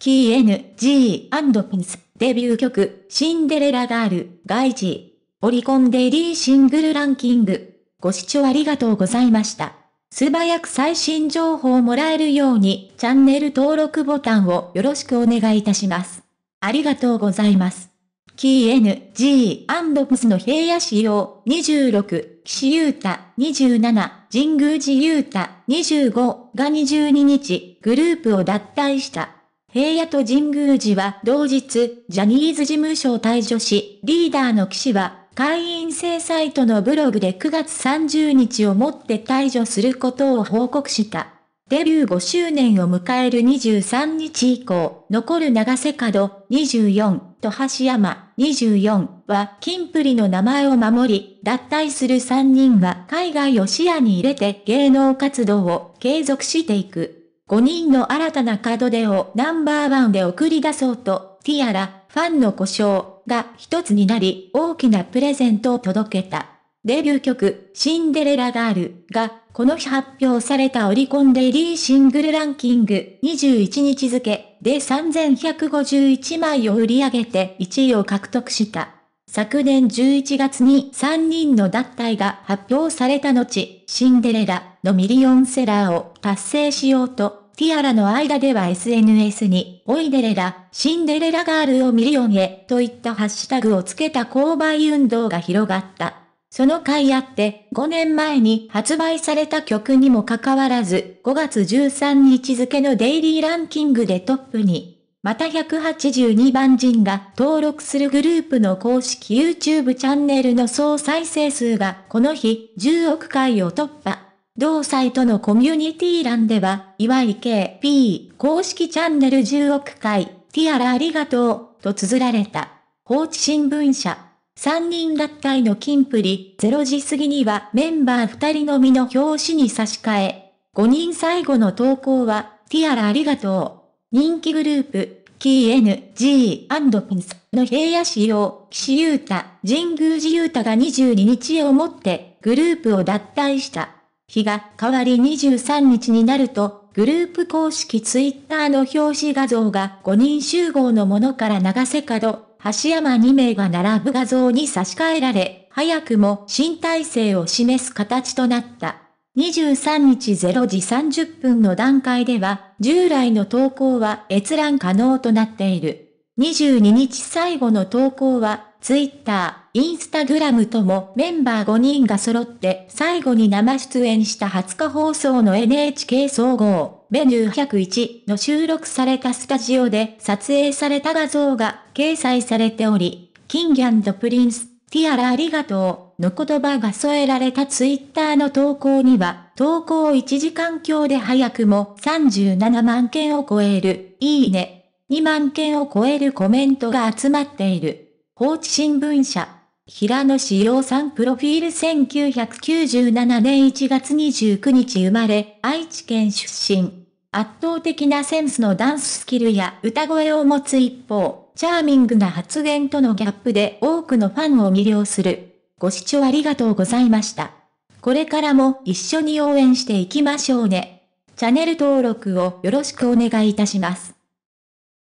キー N.G. ピンス、デビュー曲、シンデレラガール、外事。オリコンデイリーシングルランキング。ご視聴ありがとうございました。素早く最新情報をもらえるように、チャンネル登録ボタンをよろしくお願いいたします。ありがとうございます。キー N.G. プスの平野仕様26、岸優太27、神宮寺優太25が22日、グループを脱退した。平野と神宮寺は同日、ジャニーズ事務所を退場し、リーダーの岸は、会員制サイトのブログで9月30日をもって退場することを報告した。デビュー5周年を迎える23日以降、残る長瀬角24と橋山24はキンプリの名前を守り、脱退する3人は海外を視野に入れて芸能活動を継続していく。5人の新たな門出をナンバーワンで送り出そうと、ティアラ、ファンの呼称が一つになり、大きなプレゼントを届けた。デビュー曲、シンデレラガールが、この日発表されたオリコンデイリーシングルランキング21日付で3151枚を売り上げて1位を獲得した。昨年11月に3人の脱退が発表された後、シンデレラのミリオンセラーを達成しようとティアラの間では SNS に、追いデレラ、シンデレラガールをミリオンへ、といったハッシュタグをつけた購買運動が広がった。その回あって、5年前に発売された曲にもかかわらず、5月13日付のデイリーランキングでトップに。また182番人が登録するグループの公式 YouTube チャンネルの総再生数がこの日10億回を突破。同サイトのコミュニティ欄では、岩井 KP 公式チャンネル10億回、ティアラありがとう、と綴られた。放置新聞社。3人脱退の金プリ、0時過ぎにはメンバー2人のみの表紙に差し替え。5人最後の投稿は、ティアラありがとう。人気グループ、キー N.G. ピンスの平野仕様、岸優太、神宮寺優太が22日をもってグループを脱退した。日が変わり23日になると、グループ公式ツイッターの表紙画像が5人集合のものから長瀬角、橋山2名が並ぶ画像に差し替えられ、早くも新体制を示す形となった。23日0時30分の段階では、従来の投稿は閲覧可能となっている。22日最後の投稿は、ツイッター、インスタグラムともメンバー5人が揃って最後に生出演した20日放送の NHK 総合、 Venue101の収録されたスタジオで撮影された画像が掲載されており、キングプリンス、ティアラありがとうの言葉が添えられたツイッターの投稿には、投稿1時間強で早くも37万件を超える、いいね。2万件を超えるコメントが集まっている。放置新聞社。平野志陽さんプロフィール1997年1月29日生まれ、愛知県出身。圧倒的なセンスのダンススキルや歌声を持つ一方、チャーミングな発言とのギャップで多くのファンを魅了する。ご視聴ありがとうございました。これからも一緒に応援していきましょうね。チャンネル登録をよろしくお願いいたします。